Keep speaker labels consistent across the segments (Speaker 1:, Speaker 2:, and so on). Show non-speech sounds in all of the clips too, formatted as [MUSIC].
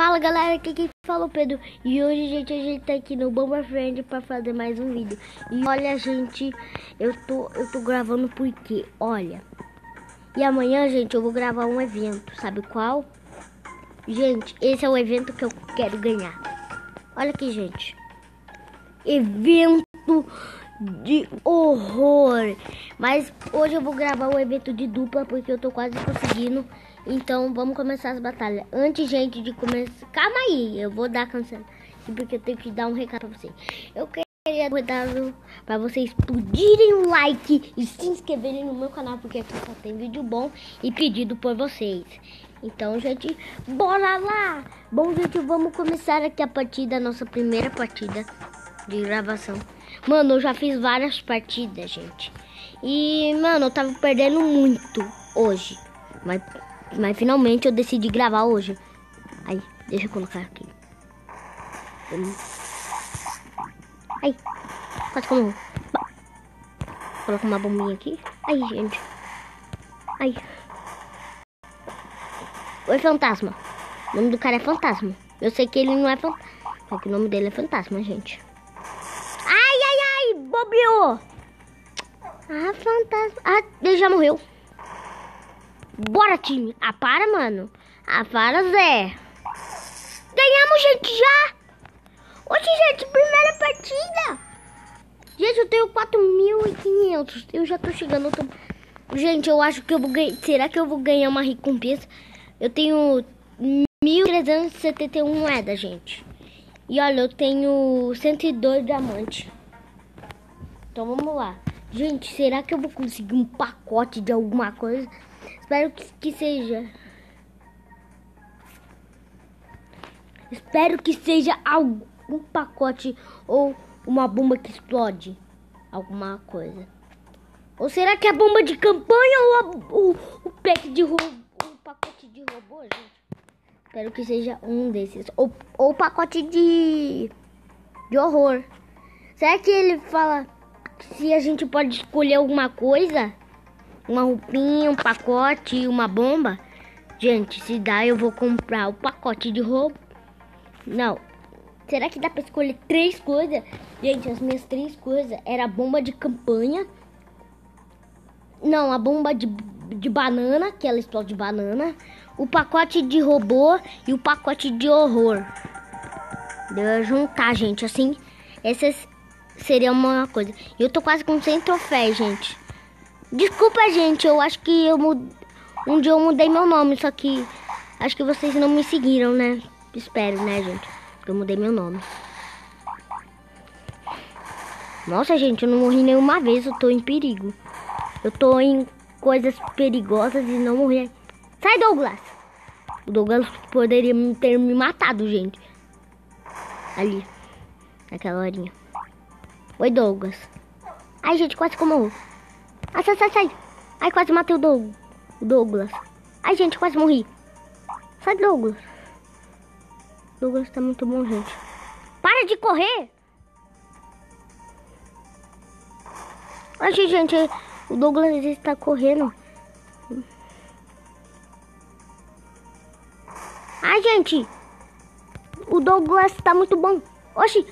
Speaker 1: Fala galera, aqui quem fala o Pedro. E hoje, gente, a gente tá aqui no Bomba Friend pra fazer mais um vídeo. E olha, gente, eu tô, eu tô gravando porque, olha E amanhã, gente, eu vou gravar um evento, sabe qual? Gente, esse é o evento que eu quero ganhar. Olha aqui, gente. Evento de horror. Mas hoje eu vou gravar um evento de dupla porque eu tô quase conseguindo então vamos começar as batalhas. Antes, gente, de começar. Calma aí, eu vou dar cancela. Porque eu tenho que dar um recado pra vocês. Eu queria dar um recado pra vocês explodirem o like e se inscreverem no meu canal. Porque aqui só tem vídeo bom e pedido por vocês. Então, gente, bora lá! Bom, gente, vamos começar aqui a partida, nossa primeira partida de gravação. Mano, eu já fiz várias partidas, gente. E, mano, eu tava perdendo muito hoje. Mas mas finalmente eu decidi gravar hoje. Aí, deixa eu colocar aqui. Aí, faz como. Coloca uma bombinha aqui. Aí, gente. Aí. Oi, fantasma. O nome do cara é fantasma. Eu sei que ele não é fantasma. Só que o nome dele é fantasma, gente. Ai, ai, ai, bobeou. Ah, fantasma. Ah, ele já morreu. Bora, time. Ah, para, mano. Ah, para, Zé. Ganhamos, gente, já. Oxe, gente, primeira partida. Gente, eu tenho 4.500. Eu já tô chegando. Tô... Gente, eu acho que eu vou ganhar. Será que eu vou ganhar uma recompensa? Eu tenho 1.371 moedas, gente. E olha, eu tenho 102 diamantes. Então vamos lá. Gente, será que eu vou conseguir um pacote de alguma coisa? Espero que, que seja. Espero que seja algum pacote ou uma bomba que explode. Alguma coisa. Ou será que é bomba de campanha ou a, o, o pack de robô? O pacote de robô, gente? Espero que seja um desses. Ou, ou pacote de, de horror. Será que ele fala se a gente pode escolher alguma coisa? Uma roupinha, um pacote, uma bomba. Gente, se dá, eu vou comprar o pacote de roupa. Não. Será que dá pra escolher três coisas? Gente, as minhas três coisas era a bomba de campanha. Não, a bomba de, de banana, que ela explode banana. O pacote de robô e o pacote de horror. Deu eu juntar, gente. Assim, essa seria uma coisa. Eu tô quase com 100 troféus, gente. Desculpa, gente, eu acho que eu mud... um dia eu mudei meu nome, só que acho que vocês não me seguiram, né? Espero, né, gente? Eu mudei meu nome. Nossa, gente, eu não morri nenhuma vez, eu tô em perigo. Eu tô em coisas perigosas e não morri. Sai, Douglas! O Douglas poderia ter me matado, gente. Ali. Naquela horinha. Oi, Douglas. Ai, gente, quase como Ai, sai, sai, sai. Ai, quase matei o, Doug, Douglas. Ai, gente, quase morri. Sai, Douglas. Douglas tá muito bom, gente. Para de correr! Ai, gente, o Douglas está correndo. Ai, gente. O Douglas tá muito bom. Oxi,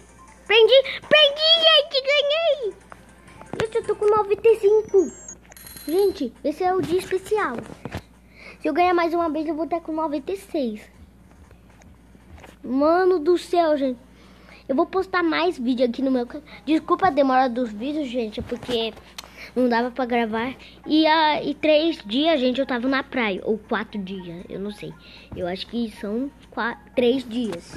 Speaker 1: prendi, prendi, gente, ganhei. Gente, eu tô com 95. Gente, esse é o dia especial. Se eu ganhar mais uma vez, eu vou estar com 96. Mano do céu, gente. Eu vou postar mais vídeo aqui no meu canal. Desculpa a demora dos vídeos, gente, porque não dava pra gravar. E, uh, e três dias, gente, eu tava na praia. Ou quatro dias, eu não sei. Eu acho que são quatro, três dias.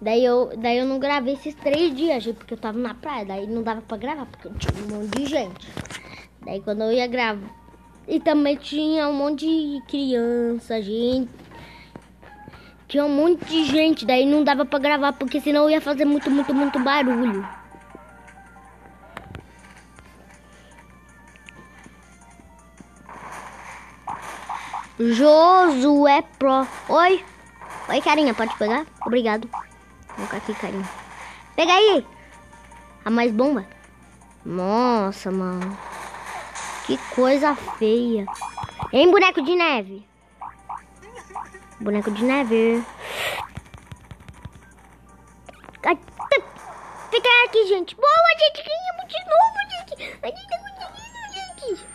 Speaker 1: Daí eu, daí eu não gravei esses três dias, porque eu tava na praia. Daí não dava pra gravar, porque tinha um monte de gente. Daí quando eu ia gravar. E também tinha um monte de criança, gente. Tinha um monte de gente, daí não dava pra gravar, porque senão ia fazer muito, muito, muito barulho. Josué Pro. Oi. Oi, carinha, pode pegar? Obrigado. Colocar aqui, carinho. Pega aí! A mais bomba. Nossa, mano. Que coisa feia. Hein, boneco de neve? Boneco de neve. Fica aqui, gente. Boa, gente. Ganhamos de novo, tá gente.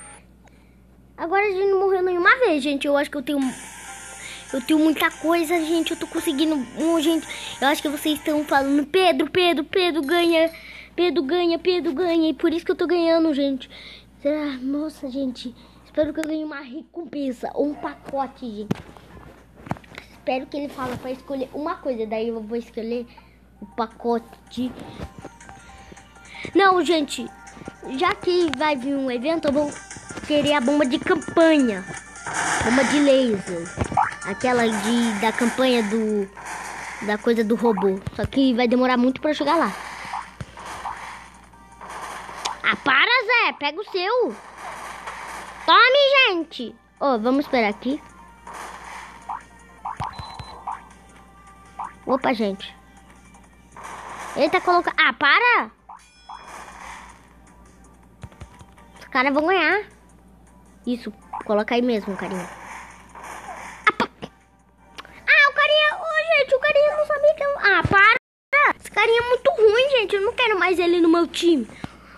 Speaker 1: Agora a gente não morreu nenhuma vez, gente. Eu acho que eu tenho... Eu tenho muita coisa, gente. Eu tô conseguindo... Gente, eu acho que vocês estão falando... Pedro, Pedro, Pedro ganha... Pedro ganha, Pedro ganha. E por isso que eu tô ganhando, gente. Será? Nossa, gente. Espero que eu ganhe uma recompensa. Ou um pacote, gente. Espero que ele fale pra escolher uma coisa. Daí eu vou escolher o pacote. Não, gente. Já que vai vir um evento, eu vou querer a bomba de campanha. Bomba de laser. Aquela de da campanha do da coisa do robô. Só que vai demorar muito para chegar lá. Ah, para, Zé. Pega o seu. Tome, gente. Ó, oh, vamos esperar aqui. Opa, gente. Ele tá colocando... Ah, para! Os caras vão ganhar. Isso, coloca aí mesmo, carinha. Ah, para! Esse carinha é muito ruim, gente. Eu não quero mais ele no meu time.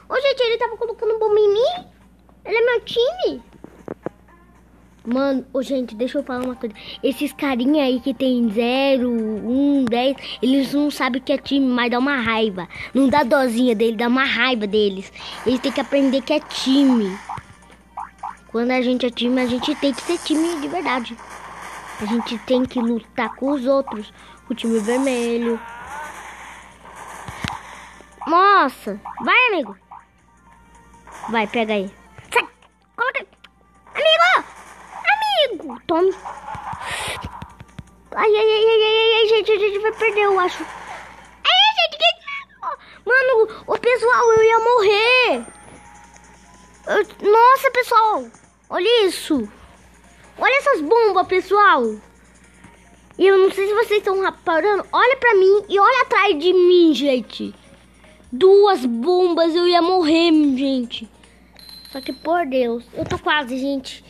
Speaker 1: Ô, gente, ele tava colocando bomba em mim? Ele é meu time? Mano, oh, gente, deixa eu falar uma coisa. Esses carinha aí que tem 0, 1, 10, eles não sabem que é time, mas dá uma raiva. Não dá dozinha dele, dá uma raiva deles. Eles têm que aprender que é time. Quando a gente é time, a gente tem que ser time de verdade. A gente tem que lutar com os outros. O time vermelho. Nossa! Vai, amigo! Vai, pega aí. Sai! Coloca! Amigo! amigo. Tome. Ai, ai, ai, ai, ai, ai, gente, a gente vai perder, eu acho. Ai, gente, que... Mano, o pessoal, eu ia morrer. Eu... Nossa, pessoal. Olha isso. Olha essas bombas, pessoal. E eu não sei se vocês estão reparando. Olha pra mim e olha atrás de mim, gente. Duas bombas, eu ia morrer, gente. Só que, por Deus, eu tô quase, gente.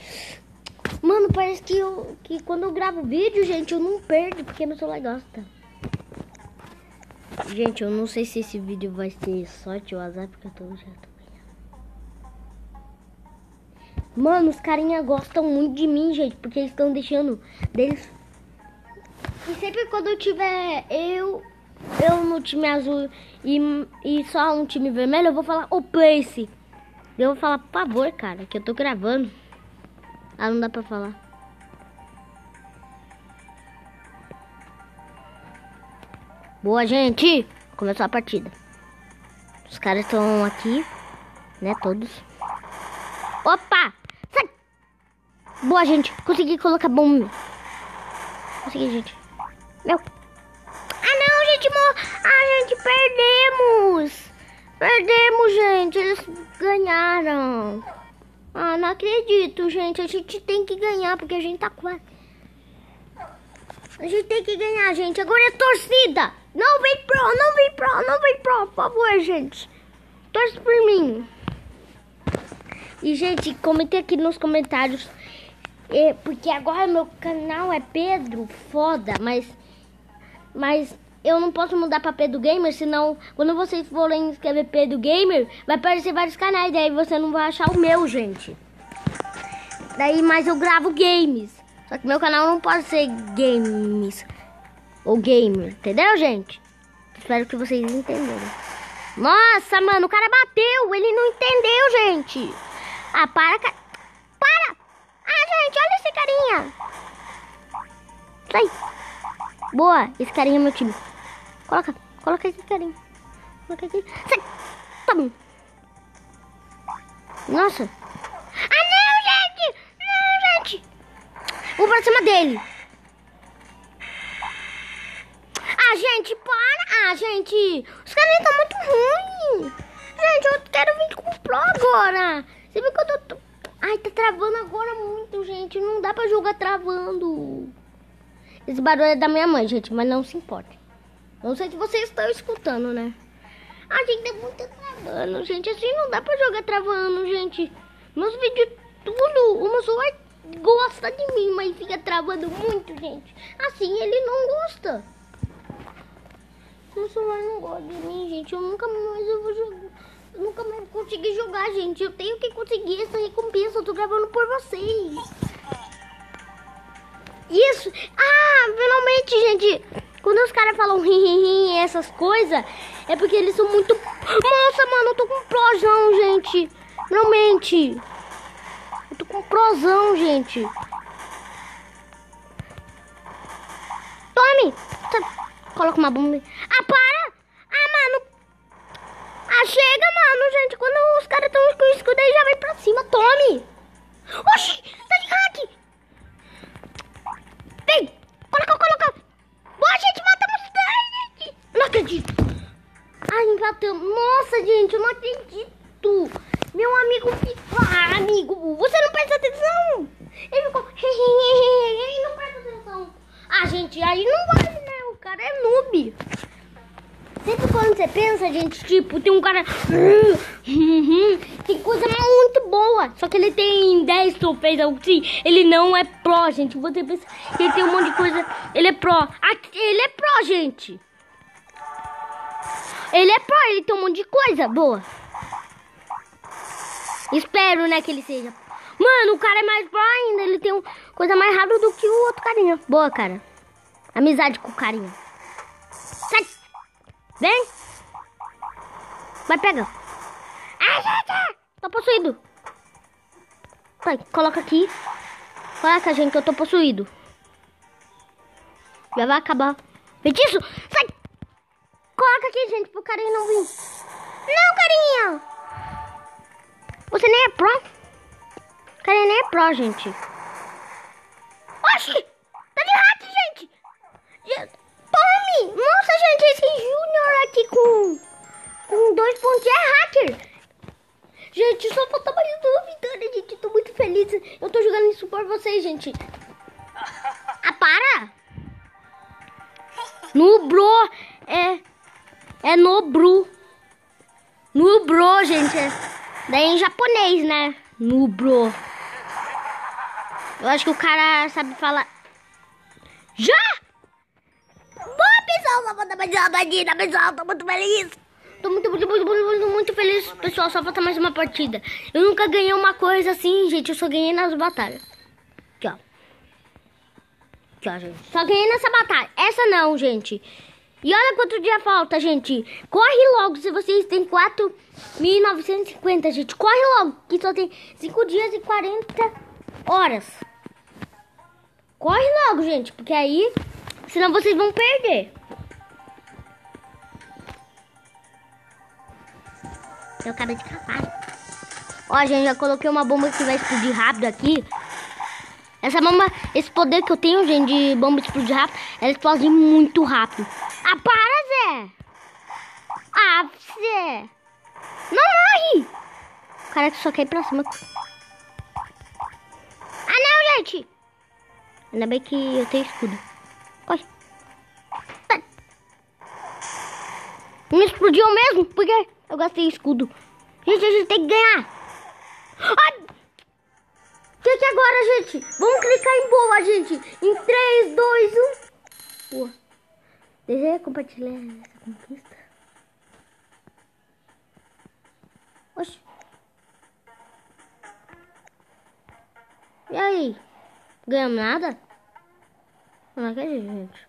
Speaker 1: Mano, parece que, eu, que quando eu gravo vídeo, gente, eu não perdo, porque meu celular gosta. Gente, eu não sei se esse vídeo vai ser sorte ou azar, porque eu tô, já tô. Mano, os carinha gostam muito de mim, gente, porque eles estão deixando deles... E sempre quando tiver eu, eu no time azul e, e só um time vermelho, eu vou falar o place. Eu vou falar, por favor, cara, que eu tô gravando. Ah, não dá pra falar. Boa, gente! Começou a partida. Os caras estão aqui, né? Todos. Opa! Sai! Boa, gente. Consegui colocar bomba. Consegui, gente. Meu. Ah, não, gente. Mo... Ah, gente, perdemos. Perdemos, gente. Eles ganharam. Ah, não acredito, gente. A gente tem que ganhar, porque a gente tá quase. A gente tem que ganhar, gente. Agora é torcida. Não vem pro, não vem pro, não vem pro, por favor, gente. Torce por mim. E, gente, comente aqui nos comentários. É, porque agora meu canal é Pedro Foda, mas. Mas eu não posso mudar pra Pedro Gamer, senão quando vocês forem escrever Pedro Gamer, vai aparecer vários canais, daí você não vai achar o meu, gente. Daí, mas eu gravo games. Só que meu canal não pode ser games ou gamer, entendeu, gente? Espero que vocês entenderam. Nossa, mano, o cara bateu, ele não entendeu, gente. Ah, para, cara. Ah, gente, olha esse carinha. Sai. Boa, esse carinha é meu time. Coloca, coloca esse carinho. Coloca aqui. Sai! Toma! Nossa! Ah, não, gente! Não, gente! Vou pra cima dele. Ah, gente, para! Ah, gente! Os caras estão muito ruins! Gente, eu quero vir com o Pro agora! Você viu que eu tô... Ai, tá travando agora muito, gente. Não dá pra jogar travando. Esse barulho é da minha mãe, gente, mas não se importa. Não sei se vocês estão escutando, né? A gente é muito travando, gente. Assim não dá pra jogar travando, gente. Meus vídeos tudo. O meu celular gosta de mim, mas fica travando muito, gente. Assim ele não gosta. Meu celular não gosta de mim, gente. Eu nunca mais eu vou jogar. Nunca mais conseguir jogar, gente. Eu tenho que conseguir essa recompensa. Eu tô gravando por vocês. Isso. Ah, finalmente, gente. Quando os caras falam rim, rim, essas coisas, é porque eles são muito. Nossa, mano, eu tô com projão, gente. Realmente. Eu tô com prosão, gente. Tome! Coloca uma bomba. Ah, para! Ah, mano! Ah, chega, mano, gente. Quando os caras estão com o escudo aí, já vem pra cima. Tome! Oxi! Tá de hack! Vem! Coloca, coloca! Boa, gente! Matamos três, gente! Não acredito! Ai, empatamos. Nossa, gente, eu não acredito! Meu amigo. Ah, amigo, você não presta atenção! Ele ficou... [LAUGHS] Ele não presta atenção. Ah, gente, aí não vale, né? O cara é noob. Sempre quando você pensa, gente, tipo, tem um cara... [LAUGHS] Tem coisa muito boa. Só que ele tem 10 troféus assim. Ele não é pró, gente. Você pensa que ele tem um monte de coisa. Ele é pró. Ele é pró, gente. Ele é pró, ele tem um monte de coisa boa. Espero, né, que ele seja. Mano, o cara é mais pro ainda. Ele tem um, coisa mais rápida do que o outro carinha. Boa, cara. Amizade com o carinha. Vem. Vai, pega. Gente. Tô possuído. Vai, coloca aqui. Coloca, gente, que eu tô possuído. Já vai acabar. Feitiço. Sai. Coloca aqui, gente, pro carinha não vir. Não, carinha. Você nem é pro? Cara, nem é pro, gente. Oxi! Tá de hack, gente! Nossa, gente, esse Junior aqui com, com dois pontos é hacker. Gente, só falta mais uma vitória, gente. Tô muito feliz. Eu tô jogando isso por vocês, gente. Ah, para! Nubro é... É nobru. Nubro, gente. É... Daí em japonês, né? Nubro. Eu acho que o cara sabe falar. Já! Pessoal! Só falta mais uma partida, pessoal! Tô muito feliz! Tô muito, muito, muito, muito, muito feliz, pessoal. Só falta mais uma partida. Eu nunca ganhei uma coisa assim, gente. Eu só ganhei nas batalhas. Aqui, ó. Aqui, ó, gente. Só ganhei nessa batalha. Essa não, gente. E olha quanto dia falta, gente. Corre logo se vocês têm 4.950, gente. Corre logo, que só tem 5 dias e 40 horas. Corre logo, gente, porque aí, senão vocês vão perder. Eu acabei de capar. Ó, gente, já coloquei uma bomba que vai explodir rápido aqui. Essa bomba, esse poder que eu tenho, gente, de bomba explodir rápido, ela explode muito rápido. Ah, para, Zé! Ah, Zé! Não morre! O cara que só quer ir pra cima. Ah, não, gente! Ainda bem que eu tenho escudo. Olha. Não explodiu mesmo? Porque eu gastei escudo. Gente, a gente tem que ganhar. Ai! Gente, agora, gente. Vamos clicar em boa, gente. Em 3, 2, 1. Boa. Deseja compartilhar essa conquista? Oxi. E aí? Ganhamos nada? Não acredito, gente.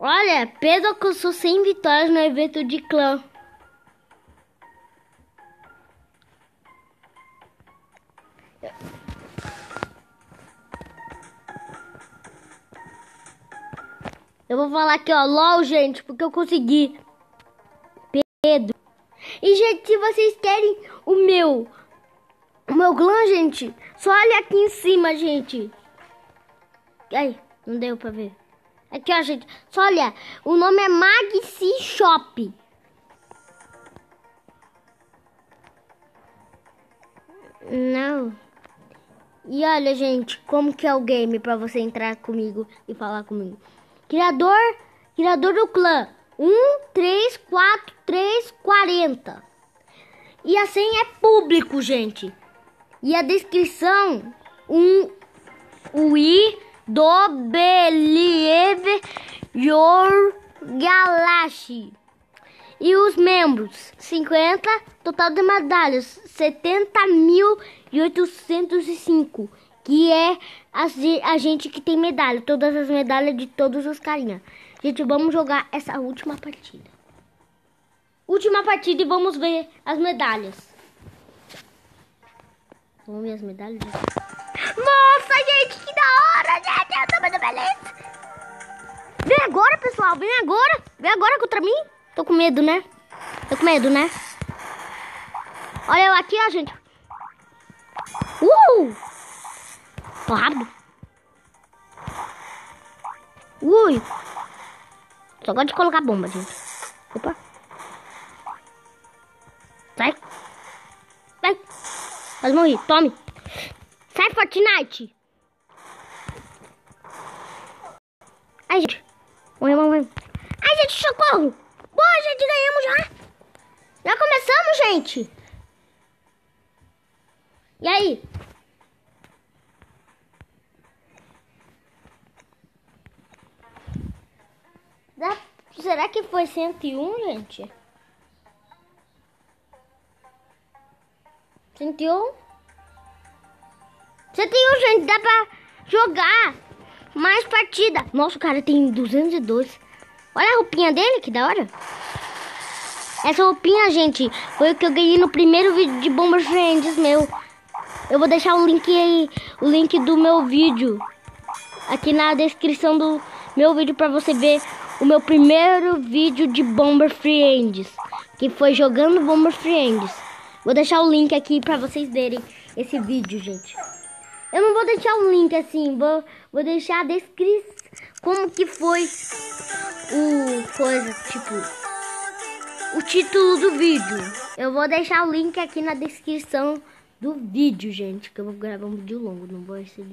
Speaker 1: Olha, Pedro alcançou 100 vitórias no evento de clã. Eu vou falar aqui, ó, LOL, gente, porque eu consegui. Pedro. E, gente, se vocês querem o meu... O meu clã, gente, só olha aqui em cima, gente. Ai, não deu pra ver. Aqui, ó, gente. Só olha. O nome é Maxi Shop. Não. E olha, gente, como que é o game para você entrar comigo e falar comigo. Criador, criador do clã. 1, 3, 4, 3, 40. E a senha é público, gente. E a descrição, um, o I do Believe Your Galaxy. E os membros, 50, total de medalhas, 70.805, que é a, a gente que tem medalha, todas as medalhas de todos os carinha. Gente, vamos jogar essa última partida. Última partida e vamos ver as medalhas. Vamos ver as medalhas? Nossa, gente, que da hora, gente. Eu tô muito feliz. Vem agora, pessoal. Vem agora. Vem agora contra mim. Tô com medo, né? Tô com medo, né? Olha eu aqui, ó, gente. Uh! Tô rápido. Ui. Só gosto de colocar bomba, gente. Opa. Sai. Sai. Quase morri. Tome. Sai, Fortnite. Ai, gente. Morreu, morreu. Ai, gente, socorro. Boa, gente, ganhamos já. Já começamos, gente. E aí? Será que foi 101, gente? 101? 101, gente, dá pra jogar mais partida. Nossa, o cara tem 202. Olha a roupinha dele, que da hora. Essa roupinha, gente, foi o que eu ganhei no primeiro vídeo de Bomber Friends meu. Eu vou deixar o link aí, o link do meu vídeo aqui na descrição do meu vídeo para você ver o meu primeiro vídeo de Bomber Friends, que foi jogando Bomber Friends. Vou deixar o link aqui para vocês verem esse vídeo, gente. Eu não vou deixar o link assim, vou, vou deixar a descrição como que foi o coisa, tipo, o título do vídeo. Eu vou deixar o link aqui na descrição do vídeo, gente, que eu vou gravar um vídeo longo, não vou ser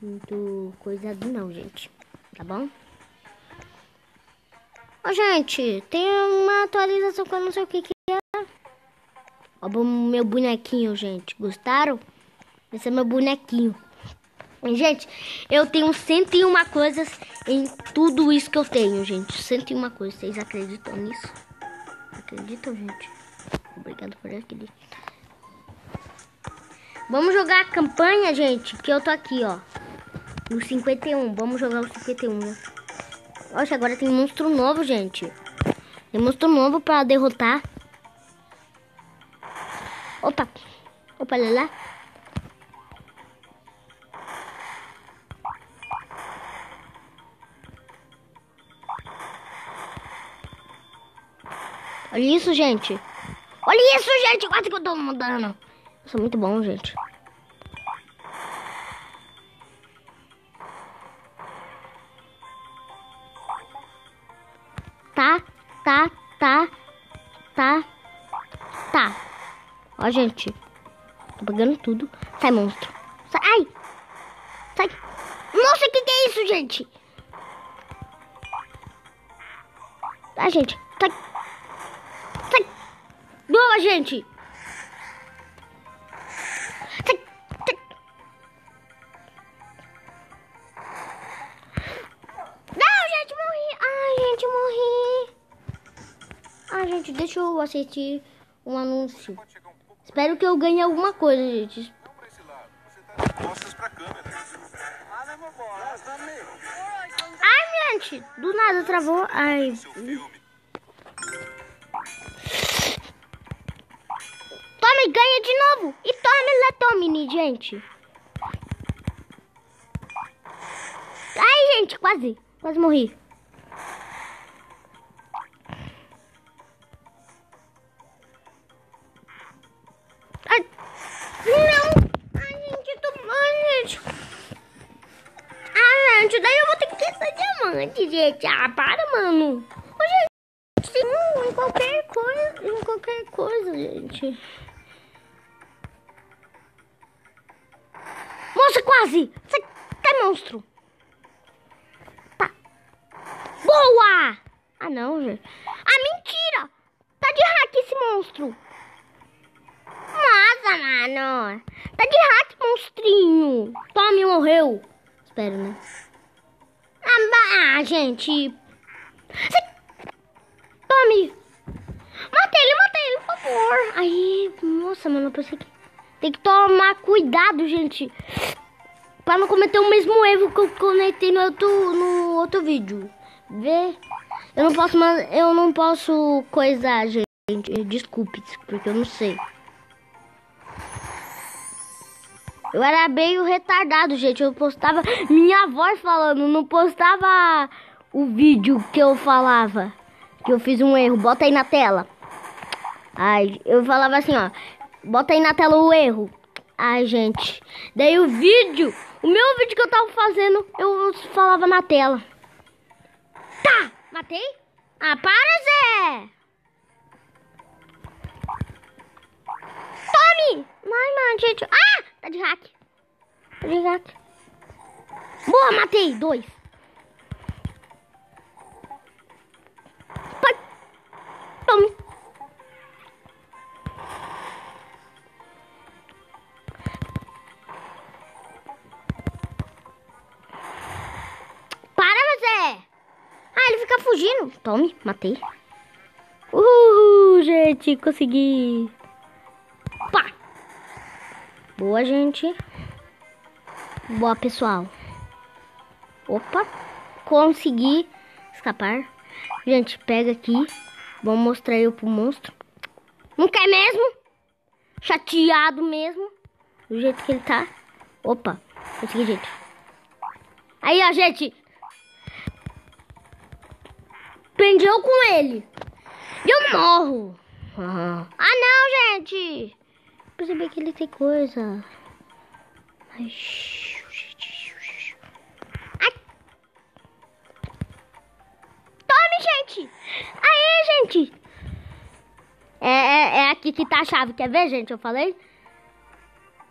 Speaker 1: muito coisado não, gente. Tá bom? Ô, gente, tem uma atualização que eu não sei o que que é. Ó, meu bonequinho, gente. Gostaram? Esse é meu bonequinho. Gente, eu tenho 101 coisas em tudo isso que eu tenho, gente. 101 coisas. Vocês acreditam nisso? Acreditam, gente? Obrigado por acreditar. Vamos jogar a campanha, gente, que eu tô aqui, ó. No 51. Vamos jogar o 51, né? Nossa, agora tem monstro novo, gente. Tem monstro novo pra derrotar. Opa. Opa, lá, lá. Olha isso, gente. Olha isso, gente. Quase que eu tô mudando. Isso é muito bom, gente. Tá, tá, tá, tá, tá. Ó, gente. Tô pegando tudo. Sai, monstro. Sai. Ai. Sai. Nossa, o que, que é isso, gente? Tá, gente. Sai. Boa, gente! Não, gente, morri! Ai, gente, morri! Gente, deixa eu assistir um anúncio. Espero que eu ganhe alguma coisa, gente. Ai, gente, do nada travou. Ai. Tome, ganha de novo. E tome tome, gente. Ai, gente, quase. Quase morri. Ai, não. Ai, gente, tô... Ai, gente. Ah, gente, daí eu vou ter que ter diamante, gente. Ah, para, mano. Ô, gente, em qualquer coisa, em qualquer coisa, gente. Quase! Sai, tá monstro! Tá. Boa! Ah, não, gente. Ah, mentira! Tá de hack esse monstro. Nossa, mano. Tá de hack, monstrinho. Tome, morreu. Espero, né? Ah, ah gente. Cê... Tome. Matei ele, matei ele, por favor. Aí, nossa, mano, eu pensei que... Tem que tomar cuidado, gente. Pra não cometer o mesmo erro que eu conectei no outro, no outro vídeo. Vê? Eu não posso, eu não posso coisar, gente. Desculpe, porque eu não sei. Eu era meio retardado, gente. Eu postava minha voz falando, não postava o vídeo que eu falava. Que eu fiz um erro. Bota aí na tela. Ai, eu falava assim, ó. Bota aí na tela o erro. Ai, gente. Daí o vídeo, o meu vídeo que eu tava fazendo, eu falava na tela. Tá, matei? Ah, para, Zé! Tome! Ai, mano, gente. Ah, tá de hack. Tá de hack. Boa, matei. Dois. Tome. Fugindo. Tome, matei. Uhul, gente, consegui. Pá. Boa, gente. Boa, pessoal. Opa, consegui escapar. Gente, pega aqui. Vamos mostrar eu pro monstro. Não quer mesmo? Chateado mesmo. Do jeito que ele tá. Opa, consegui, gente. Aí, ó, gente. Prendeu com ele. E eu morro. Ah, não, gente. Percebi que ele tem coisa. Ai. Ai. Tome, gente. Aí, gente. É, é, é, aqui que tá a chave. Quer ver, gente? Eu falei?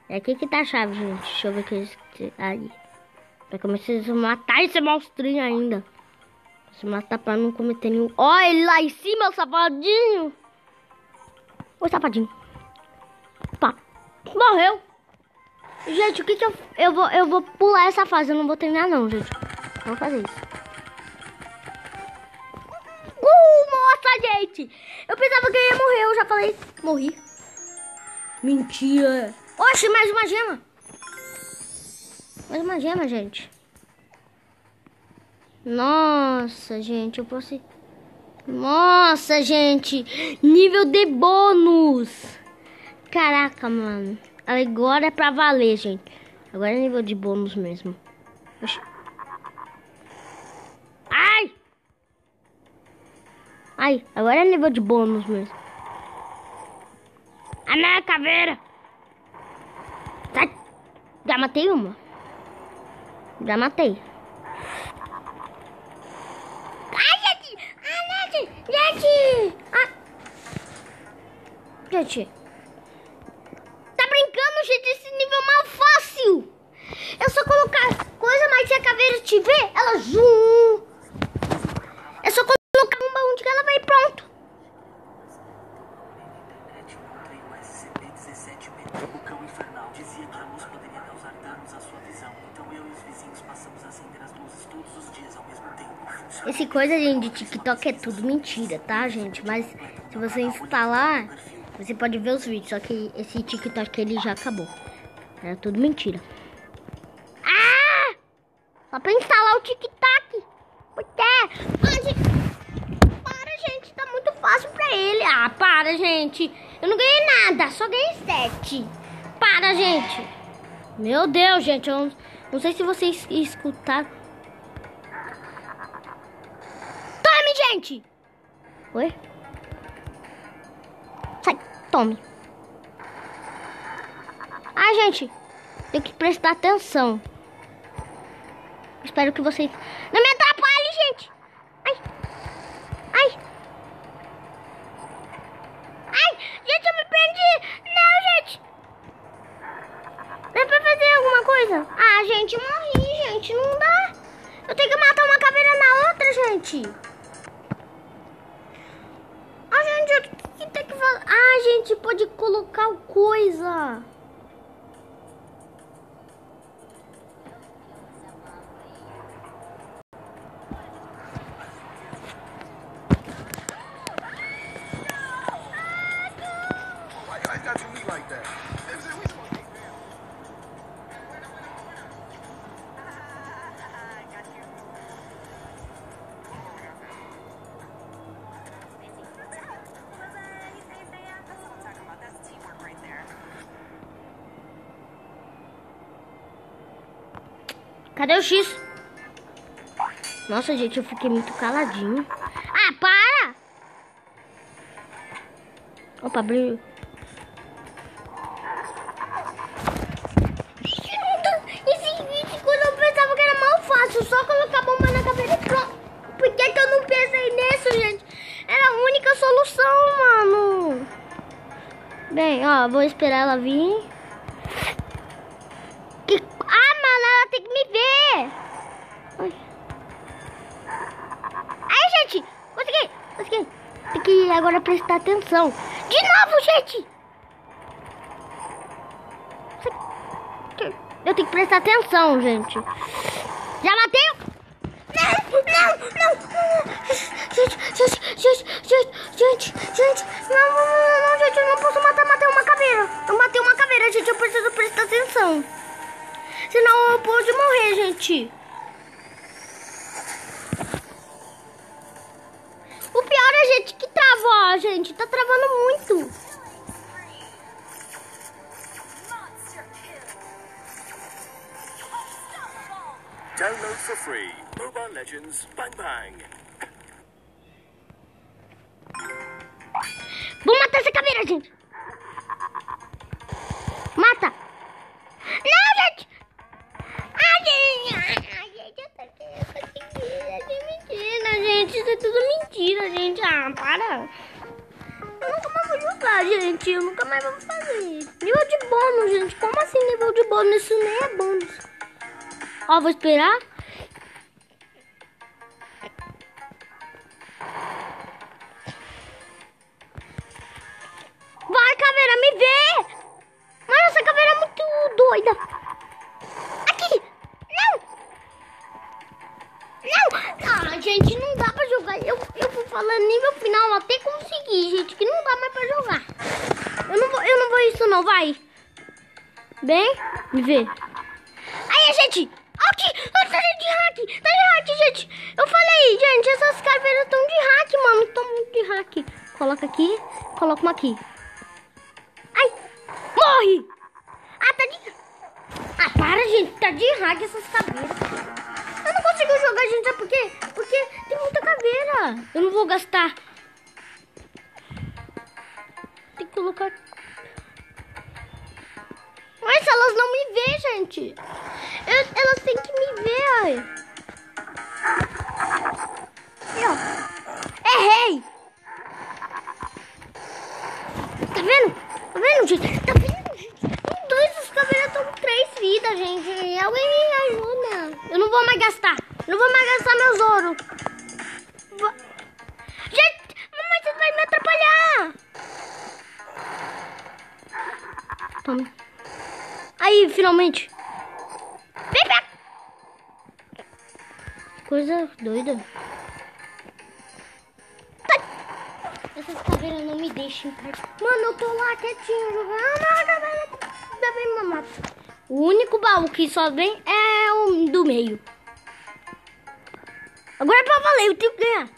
Speaker 1: É aqui que tá a chave, gente. Deixa eu ver que ali. Vai começar a matar esse monstrinho ainda. Se matar pra não cometer nenhum. Olha ele lá em cima, o safadinho. O safadinho. Pá. Morreu. Gente, o que que eu... Eu vou, eu vou pular essa fase. Eu não vou terminar não, gente. Vou fazer isso. Uh, nossa, gente. Eu pensava que eu ia morrer. Eu já falei. Morri. Mentira. Oxe, mais uma gema. Mais uma gema, gente. Nossa, gente, eu posso... Nossa, gente, nível de bônus. Caraca, mano. Agora é pra valer, gente. Agora é nível de bônus mesmo. Ai! Ai, agora é nível de bônus mesmo. A minha caveira! Sai! Já matei uma. Já matei. Gente! Ah. Gente. Tá brincando, gente? Esse nível é mal fácil. É só colocar coisa, mas se a caveira te ver, ela zoom. É só colocar uma onde ela vai pronto. Que. Então e. Esse coisa de TikTok é tudo mentira, tá, gente? Mas se você instalar, você pode ver os vídeos. Só que esse TikTok ele já acabou. Era tudo mentira. Ah! Só pra instalar o TikTok. Por quê? Pode... Para, gente. Tá muito fácil pra ele. Ah, para, gente. Eu não ganhei nada. Só ganhei sete. Para, gente. Meu Deus, gente. Eu não sei se vocês escutaram. Tome, gente! Tome. Ah, gente. Tem que prestar atenção. Espero que vocês... Não me atrapalhem, gente! Ai! Ai! Ai! Gente, eu me perdi! Não, gente! Dá pra fazer alguma coisa? Ah, gente, morri, gente. Não dá. Eu tenho que matar uma caveira na outra, gente. Pode colocar coisa. Cadê o X? Nossa, gente, eu fiquei muito caladinho. Ah, para! Opa, abriu. Esse vídeo, quando eu pensava que era mal fácil, só colocar a bomba na cabeça e pronto. Por que, que eu não pensei nisso, gente? Era a única solução, mano. Bem, ó, vou esperar ela vir. Consegui. Tem que agora prestar atenção. De novo, gente. Eu tenho que prestar atenção, gente. Já matei? Não, não, não. Gente, gente, gente, gente, gente, gente. Não, não, não, gente, eu não posso matar, matei uma caveira. Eu matei uma caveira, gente, eu preciso prestar atenção. Senão eu posso morrer, gente. Ó, gente. Tá travando muito.
Speaker 2: Download for free. Mobile Legends Bang Bang.
Speaker 1: Vamos matar essa caveira, gente. Mata. Não, gente. Ai, gente. Ai, gente, eu tô aqui, eu consegui. É mentira, gente. Isso é tudo mentira, gente. Ah, para. Eu nunca mais vou jogar, gente. Eu nunca mais vou fazer. Nível de bônus, gente. Como assim nível de bônus? Isso nem é bônus. Ó, vou esperar. Vai, caveira, me vê! Falando nível final até conseguir, gente, que não dá mais pra jogar. Eu não vou, eu não vou isso não, vai. Bem, me vê. Aí, gente! Aqui! Tá de hack! Tá de hack, gente! Eu falei, gente, essas caveiras estão de hack, mano. Estão muito de hack. Coloca aqui, coloca uma aqui. Ai! Morre! Ah, tá de... Ah, para, gente. Tá de hack essas caveiras. Eu não consigo jogar, gente. Sabe por quê? Porque tem muita caveira. Eu não vou gastar. Tem que colocar... Mas elas não me vê, gente. Eu- elas têm que me ver, ó. Errei! Tá vendo? Tá vendo, gente? Tá vendo, gente? Dois, os caveiras estão com três vidas, gente. Alguém me ajuda. Eu não vou mais gastar. Não vou mais gastar meus ouro. Vou- Gente, mamãe, você vai me atrapalhar. Toma. Aí, finalmente. Vem. Coisa doida. Essas caveiras não me deixam. Mano, eu tô lá quietinho jogando. Ah, matar. O único baú que só vem é o do meio. Agora é pra valer, eu tenho que ganhar.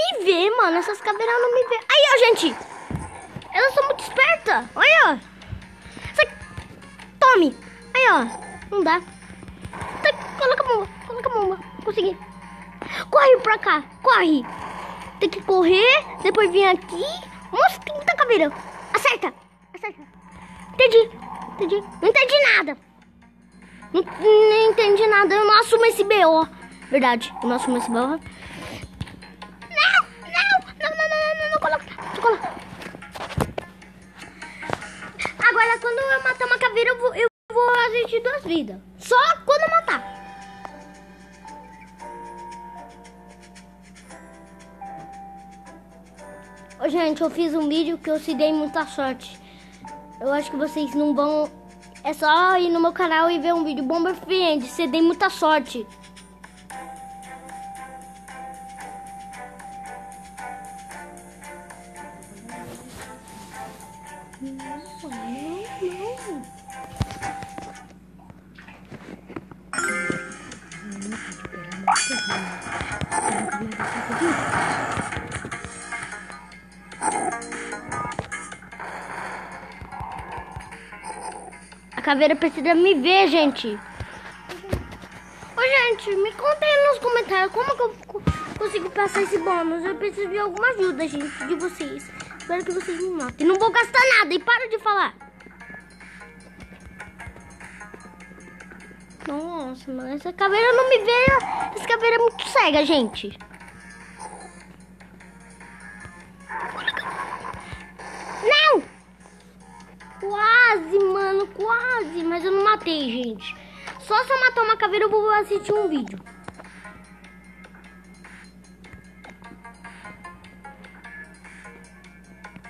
Speaker 1: Me vê, mano. Essas caveiras não me vê. Aí, ó, gente. Elas são muito espertas. Olha, ó. Sai. Tome. Aí, ó. Não dá. Sai. Coloca a bomba. Coloca a bomba. Consegui. Corre pra cá. Corre. Tem que correr. Depois vir aqui. Nossa, tem muita caveira. Acerta. Acerta. Entendi. Entendi. Não entendi nada. Não, entendi nada. Eu não assumo esse BO. Verdade. Eu não assumo esse BO. Não. Não. Não, não, não, não, não. não. Coloca. Colocar. Agora, quando eu matar uma caveira, eu vou, eu vou assistir duas vidas. Só quando eu matar. Gente, eu fiz um vídeo que eu se dei muita sorte. Eu acho que vocês não vão. É só ir no meu canal e ver um vídeo Bomber Friend. Você dei muita sorte. Não, não, não. Caveira precisa me ver, gente. Ô, gente, me conta aí nos comentários como que eu co- consigo passar esse bônus. Eu preciso de alguma ajuda, gente, de vocês. Espero que vocês me matem. Não vou gastar nada e para de falar. Nossa, mas essa caveira não me vê. Essa caveira é muito cega, gente. Só se eu matar uma caveira eu vou assistir um vídeo.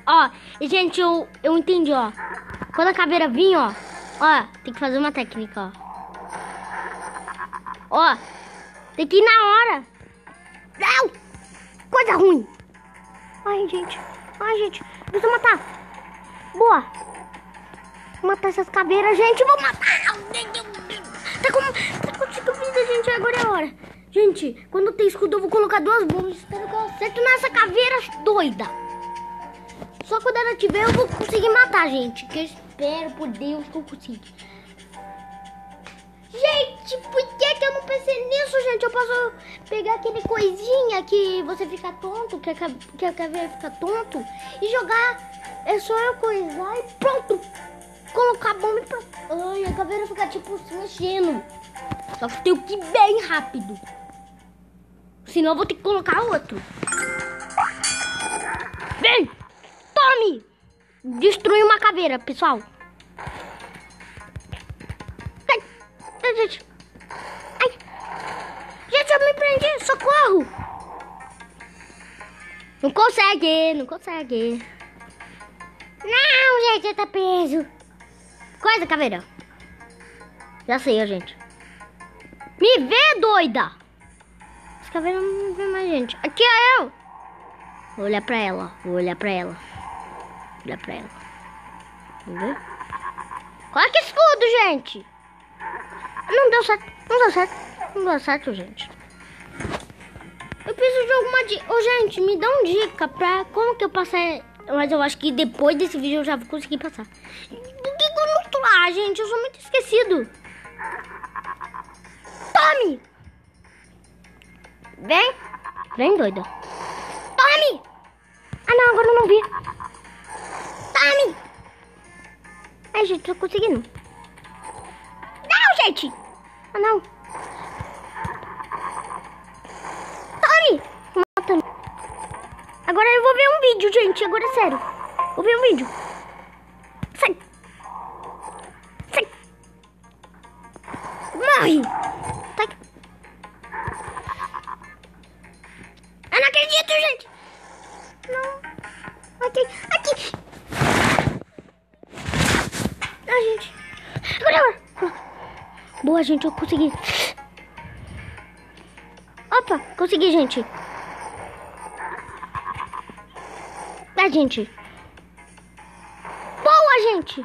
Speaker 1: Ó, e gente, eu, eu entendi, ó. Quando a caveira vir, ó. Ó, tem que fazer uma técnica, ó. Ó, tem que ir na hora. Não! Coisa ruim. Ai, gente. Ai, gente. Precisa matar. Boa. Vou matar essas caveiras, gente. Vou matar. Tá com, tá com cinco vidas, gente. Agora é a hora. Gente, quando tem escudo, eu vou colocar duas bombas. Espero que eu acerte nessa caveira doida. Só quando ela tiver, eu vou conseguir matar, gente. Que eu espero, por Deus, que eu consiga. Gente, por que, que eu não pensei nisso, gente? Eu posso pegar aquele coisinha que você fica tonto, que a, que a caveira fica tonto, e jogar. É só eu coisar e pronto. Colocar a bomba pronto. Ai, a caveira fica tipo se mexendo. Só que tem que ir bem rápido. Senão eu vou ter que colocar outro. Vem! Tome! Destrui uma caveira, pessoal. Ai, ai, gente. Ai. Gente, eu me prendi. Socorro. Não consegue, não consegue. Não, gente, tá preso. Coisa, caveira. Já sei, gente. Me vê, doida. Essa caveira não vê mais, gente. Aqui, ó, eu. Vou olhar pra ela, vou olhar pra ela. Vou olhar pra ela. Ver? Coloca escudo, gente. Não deu certo, não deu certo. Não deu certo, gente. Eu preciso de alguma dica. Ô, gente, me dá uma dica pra como que eu passei. Mas eu acho que depois desse vídeo eu já vou conseguir passar. Tô lá, gente? Eu sou muito esquecido. Tome! Vem. Vem, doida. Tome! Ah, não, agora eu não vi. Tome! Ai, gente, tô conseguindo. Não, gente! Ah, não. Tome! Matando. Agora eu vou ver um vídeo, gente. Agora é sério. Vou ver um vídeo. Sai! Morre! Tá aqui. Eu não acredito, gente! Não. Aqui, aqui. Ah, gente. Agora, agora. Boa, gente, eu consegui. Opa, consegui, gente. Ah, gente. Boa, gente.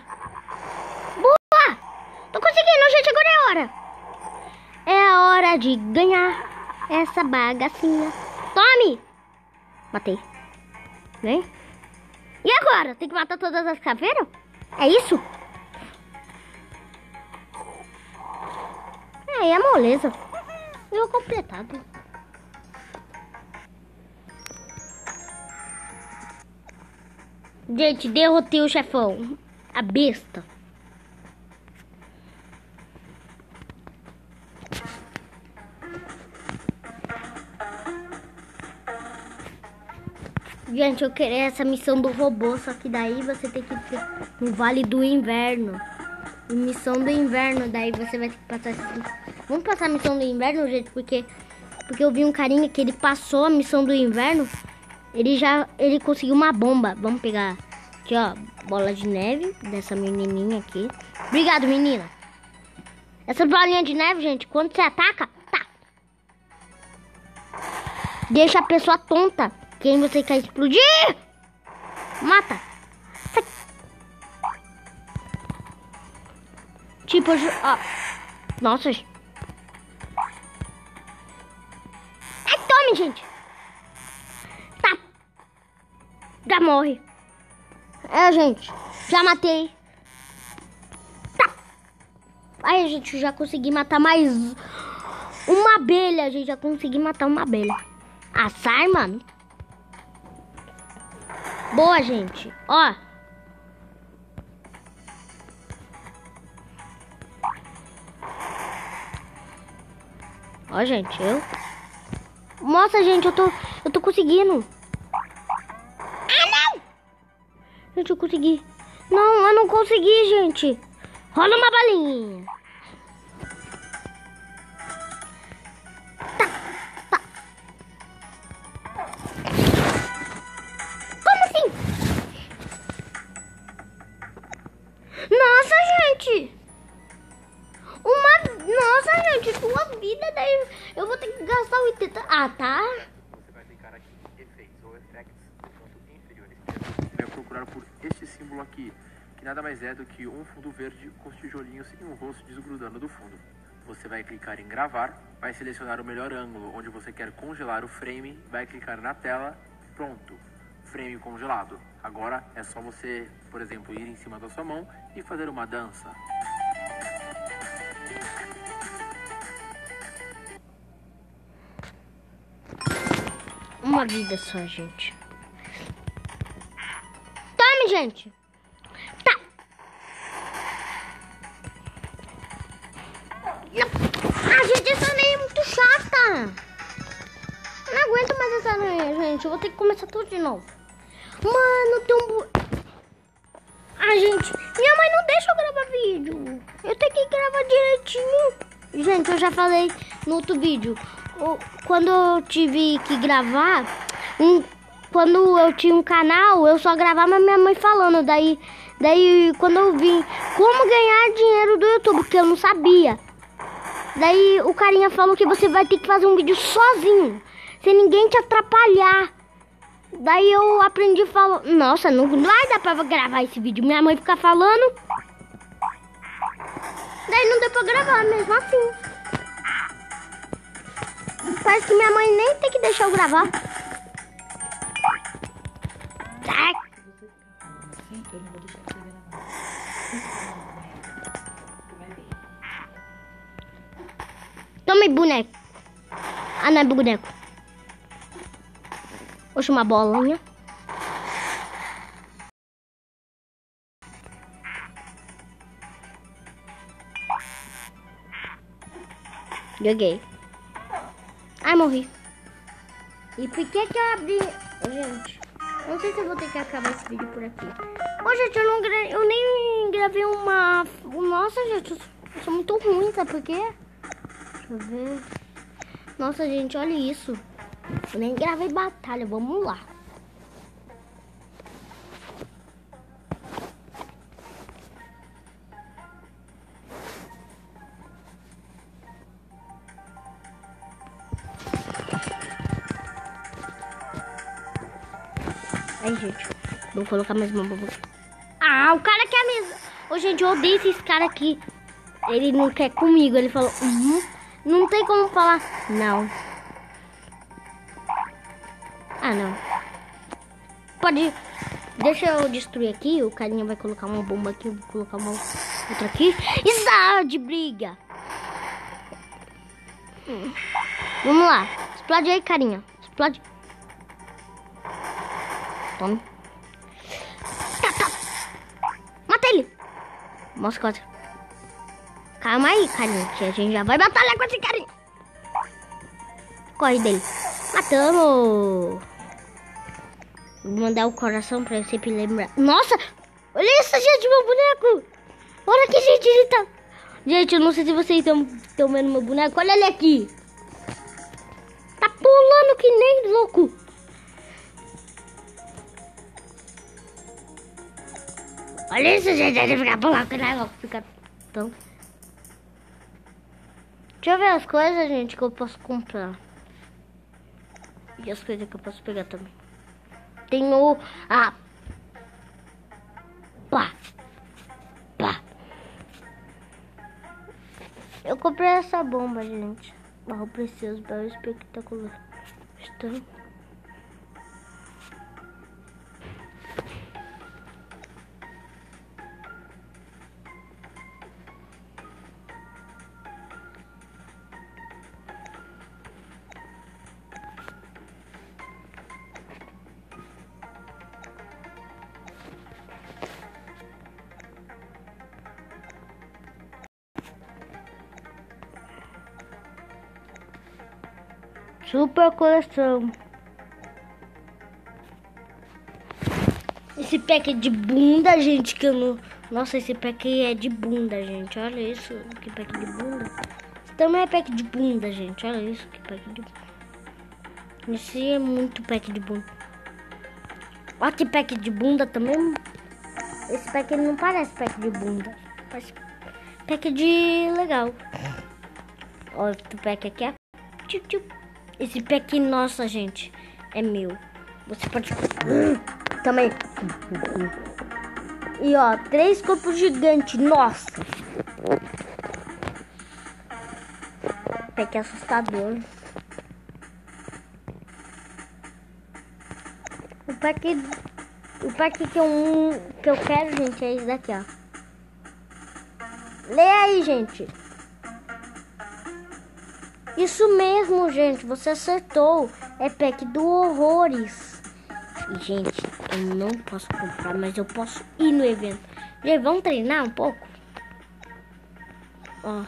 Speaker 1: Boa. Tô conseguindo, gente. Agora é hora. É a hora de ganhar essa bagacinha. Tome. Matei. Vem. E agora? Tem que matar todas as caveiras? É isso? É, é moleza. Eu completado. Gente, derrotei o chefão. A besta. Gente, eu queria essa missão do robô, só que daí você tem que ter no Vale do Inverno. Missão do Inverno, daí você vai ter que passar. Vamos passar a missão do Inverno, gente, porque porque eu vi um carinha que ele passou a missão do Inverno Ele já ele conseguiu uma bomba. Vamos pegar aqui, ó, bola de neve dessa menininha aqui. Obrigado, menina. Essa bolinha de neve, gente, quando você ataca, tá. Deixa a pessoa tonta. Quem você quer explodir? Mata. Tipo, ó. Nossa. Ai, tome, gente. Tá. Já morre. É, gente. Já matei. Tá. Aí, gente, já consegui matar mais uma abelha. Gente já consegui matar uma abelha. Ah, sai, mano. Boa, gente. Ó. Ó, gente, eu. Nossa, gente, eu tô. Eu tô conseguindo. Ah, não! Gente, eu consegui. Não, eu não consegui, gente. Rola uma balinha.
Speaker 2: Mais é do que um fundo verde com os tijolinhos e um rosto desgrudando do fundo. Você vai clicar em gravar, vai selecionar o melhor ângulo onde você quer congelar o frame, vai clicar na tela, pronto, frame congelado. Agora é só você, por exemplo, ir em cima da sua mão e fazer uma dança.
Speaker 1: Uma vida só, gente. Tome, gente. Gente. Eu vou ter que começar tudo de novo. Mano, tem um... bu- gente, minha mãe não deixa eu gravar vídeo. Eu tenho que gravar direitinho. Gente, eu já falei no outro vídeo. Quando eu tive que gravar, quando eu tinha um canal, eu só gravava minha mãe falando. Daí, daí quando eu vim como ganhar dinheiro do YouTube, porque eu não sabia. Daí o carinha falou que você vai ter que fazer um vídeo sozinho, sem ninguém te atrapalhar. Daí eu aprendi a falar, nossa, não vai dar pra gravar esse vídeo. Minha mãe fica falando. Daí não deu pra gravar mesmo assim. Parece que minha mãe nem tem que deixar eu gravar. Sai. Tome boneco. Ah, não é boneco. Vou chamar bolinha. Joguei. Ai, morri. E por que que eu abri... Gente, não sei se eu vou ter que acabar esse vídeo por aqui. Ô, gente, eu, não gra... eu nem gravei uma... Nossa, gente, eu sou muito ruim, sabe por quê? Deixa eu ver. Nossa, gente, olha isso. Eu nem gravei batalha, vamos lá. Aí, gente, vou colocar mais uma bomba. Ah, o cara quer mesmo. Ô, gente, eu odeio esses caras aqui. Ele não quer comigo. Ele falou, uhum. Não tem como falar, não. Ah, não. Pode. Deixa eu destruir aqui. O carinha vai colocar uma bomba aqui. Vou colocar uma outra aqui. De briga. Hum. Vamos lá. Explode aí, carinha. Explode. Tome. Tá, tá. Mata ele. Moscota. Calma aí, carinha. Que a gente já vai batalhar com esse carinha. Corre dele. Matamos. Vou mandar o coração pra eu sempre lembrar. Nossa! Olha essa gente, meu boneco! Olha que gente, ele tá... Gente, eu não sei se vocês estão vendo meu boneco. Olha ele aqui! Tá pulando que nem louco! Olha isso, gente, ele fica pulando que nem louco. Fica tão... Deixa eu ver as coisas, gente, que eu posso comprar. E as coisas que eu posso pegar também. Tem o. Ah. Pá. Pá. Eu comprei essa bomba, gente. Barro precioso, barro espetacular. Estranho. Super coleção. Esse pack é de bunda, gente, que eu não... Nossa, esse pack é de bunda, gente. Olha isso, que pack de bunda. Também é pack de bunda, gente. Olha isso, que pack de bunda. Esse é muito pack de bunda. Olha que pack de bunda também. Esse pack não parece pack de bunda. Parece pack de legal. Olha o pack aqui é. Tchup, tchup. Esse pack, nossa, gente, é meu. Você pode... Também. E, ó, três corpos gigantes. Nossa. Pack assustador. O pack... O pack que eu, que eu quero, gente, é esse daqui, ó. Lê aí, gente. Isso mesmo, gente, você acertou. É pack do horrores. E, gente, eu não posso comprar, mas eu posso ir no evento. Gente, vamos treinar um pouco? Ó.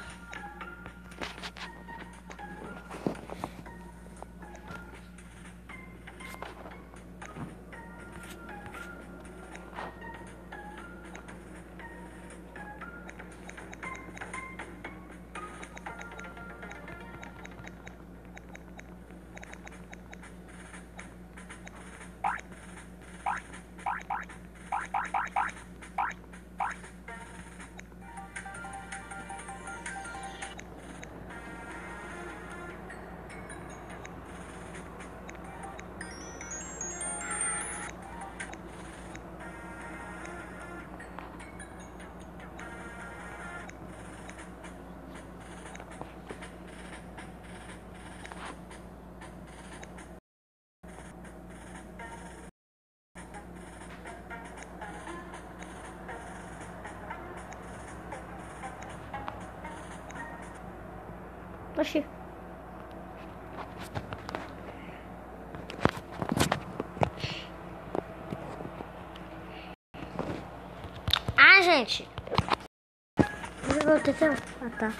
Speaker 1: Oxi. Ah, gente. O que aconteceu? Ah, tá.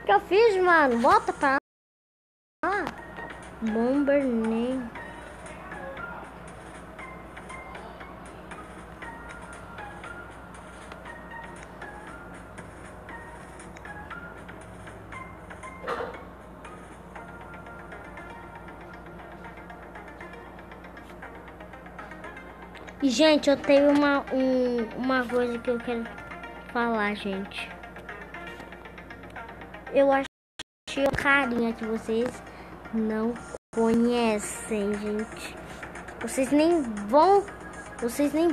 Speaker 1: O que eu fiz, mano? Bota pra gente, eu tenho uma, um, uma coisa que eu quero falar, gente. Eu acho que carinha que vocês não conhecem, gente. Vocês nem vão. Vocês nem vão.